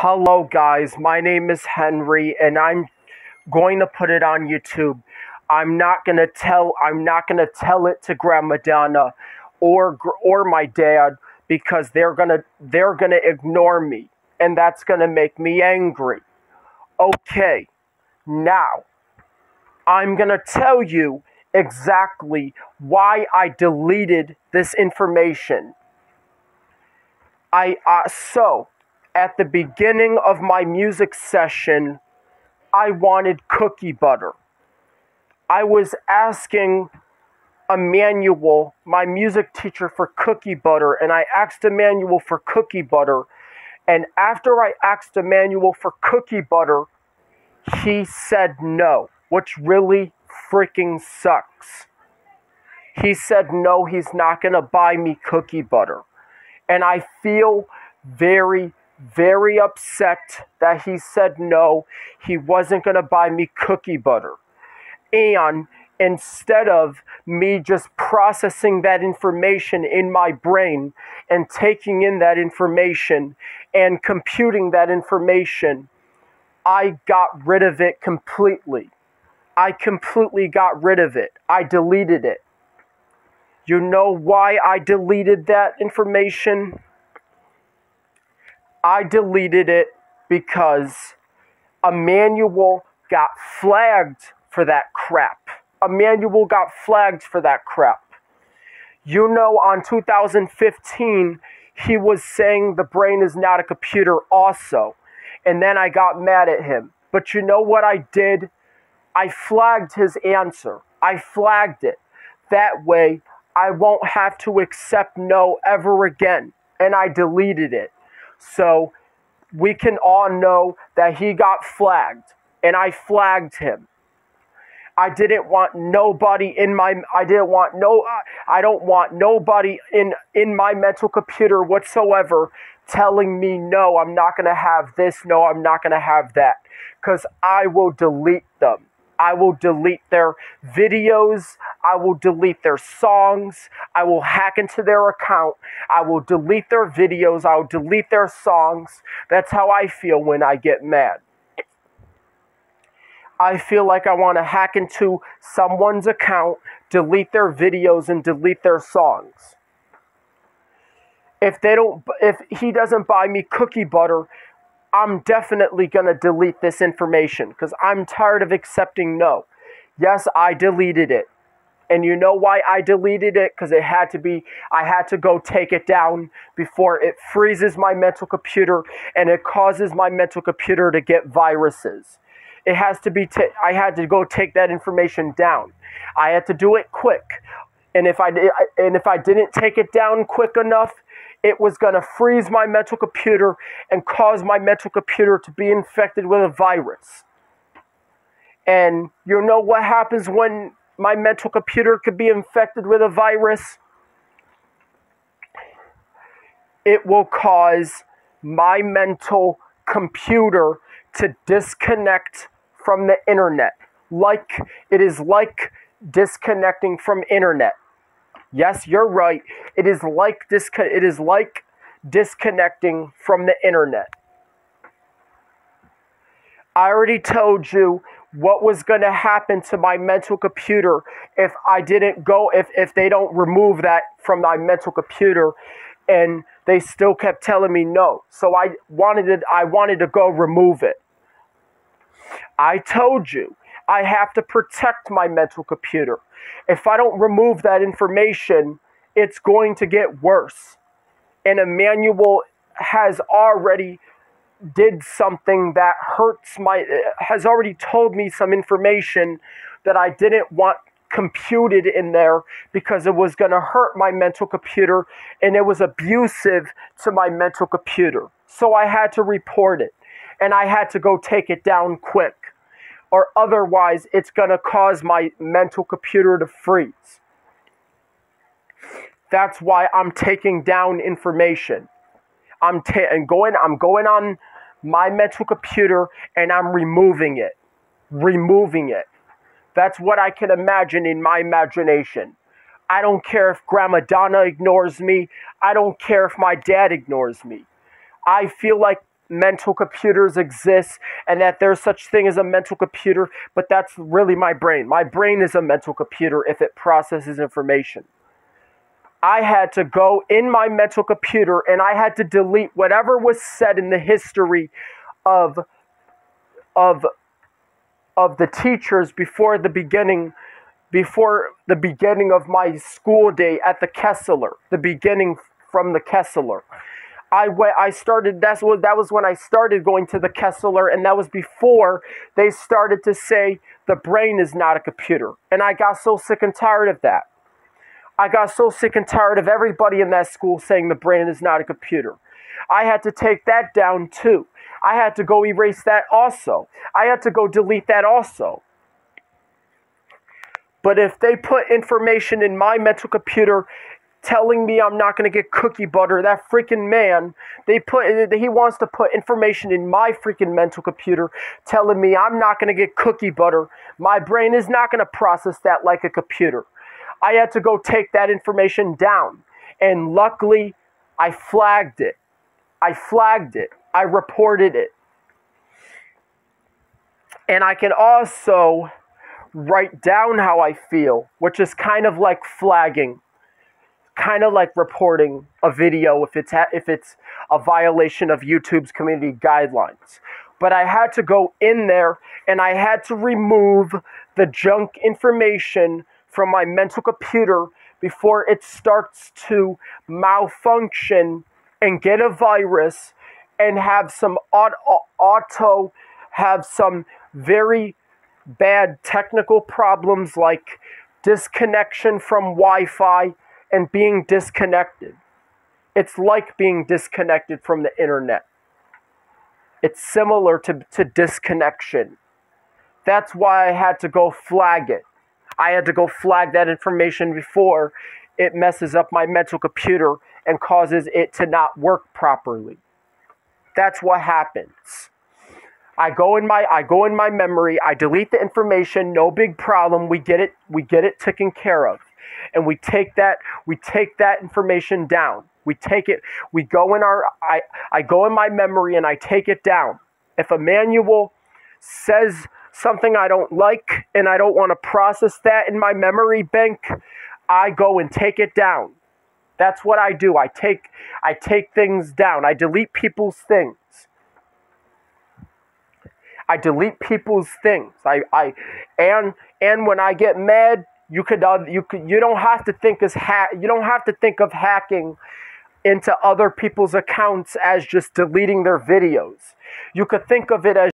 Hello, guys. My name is Henry, and I'm going to put it on YouTube. I'm not gonna tell. I'm not gonna tell it to Grandma Donna or or my dad because they're gonna they're gonna ignore me, and that's gonna make me angry. Okay, now I'm gonna tell you exactly why I deleted this information. I uh, so at the beginning of my music session, I wanted cookie butter. I was asking Emmanuel, my music teacher, for cookie butter, and I asked Emmanuel for cookie butter. And after I asked Emmanuel for cookie butter, he said no, which really freaking sucks. He said no, he's not going to buy me cookie butter. And I feel very, very upset that he said no, he wasn't going to buy me cookie butter. And instead of me just processing that information in my brain and taking in that information and computing that information, I got rid of it completely. I completely got rid of it. I deleted it. You know why I deleted that information? I deleted it because Emmanuel got flagged for that crap. Emmanuel got flagged for that crap. You know, on 2015, he was saying the brain is not a computer, also. And then I got mad at him. But you know what I did? I flagged his answer. I flagged it. That way, I won't have to accept no ever again. And I deleted it. So we can all know that he got flagged. And I flagged him. I didn't want nobody in my I didn't want no I don't want nobody in in my mental computer whatsoever telling me no I'm not going to have this no I'm not going to have that cuz I will delete them. I will delete their videos. I will delete their songs. I will hack into their account. I will delete their videos. I will delete their songs. That's how I feel when I get mad. I feel like I want to hack into someone's account, delete their videos, and delete their songs. If they don't, if he doesn't buy me cookie butter, I'm definitely gonna delete this information because I'm tired of accepting no. Yes, I deleted it. And you know why I deleted it? Because it had to be, I had to go take it down before it freezes my mental computer and it causes my mental computer to get viruses. It has to be, t- I had to go take that information down. I had to do it quick. And if I, and if I didn't take it down quick enough, it was going to freeze my mental computer and cause my mental computer to be infected with a virus. And you know what happens when my mental computer could be infected with a virus? It will cause my mental computer to disconnect from the internet. Like it is like disconnecting from internet. Yes, you're right. It is like disco- it is like disconnecting from the internet. I already told you what was going to happen to my mental computer if I didn't go if if they don't remove that from my mental computer and they still kept telling me no. So I wanted it I wanted to go remove it. I told you I have to protect my mental computer. If I don't remove that information, it's going to get worse. And Emmanuel has already did something that hurts my has already told me some information that I didn't want computed in there because it was going to hurt my mental computer and it was abusive to my mental computer. So I had to report it and I had to go take it down quick or otherwise it's going to cause my mental computer to freeze. That's why I'm taking down information. I'm ta- and going I'm going on my mental computer and I'm removing it. Removing it. That's what I can imagine in my imagination. I don't care if Grandma Donna ignores me. I don't care if my dad ignores me. I feel like mental computers exist and that there's such thing as a mental computer, but that's really my brain. My brain is a mental computer if it processes information. I had to go in my mental computer and I had to delete whatever was said in the history of of of the teachers before the beginning before the beginning of my school day at the Kessler, the beginning from the Kessler. I went, I started, that's what, that was when I started going to the Kessler, and that was before they started to say the brain is not a computer. And I got so sick and tired of that. I got so sick and tired of everybody in that school saying the brain is not a computer. I had to take that down too. I had to go erase that also. I had to go delete that also. But if they put information in my mental computer telling me I'm not going to get cookie butter, that freaking man, they put he wants to put information in my freaking mental computer telling me I'm not going to get cookie butter. My brain is not going to process that like a computer. I had to go take that information down. And luckily, I flagged it. I flagged it. I reported it. And I can also write down how I feel, which is kind of like flagging, kind of like reporting a video if it's ha- if it's a violation of YouTube's community guidelines. But I had to go in there and I had to remove the junk information from my mental computer before it starts to malfunction and get a virus and have some auto, auto have some very bad technical problems like disconnection from Wi Fi and being disconnected. It's like being disconnected from the internet. It's similar to, to disconnection. That's why I had to go flag it. I had to go flag that information before it messes up my mental computer and causes it to not work properly. That's what happens. I go in my I go in my memory, I delete the information, no big problem. We get it we get it taken care of. And we take that we take that information down. We take it we go in our I I go in my memory and I take it down. If Emmanuel says something I don't like and I don't want to process that in my memory bank, I go and take it down. That's what I do. I take I take things down. I delete people's things. I delete people's things. I, I and and when I get mad, you could uh, you could you don't have to think as ha- you don't have to think of hacking into other people's accounts as just deleting their videos. You could think of it as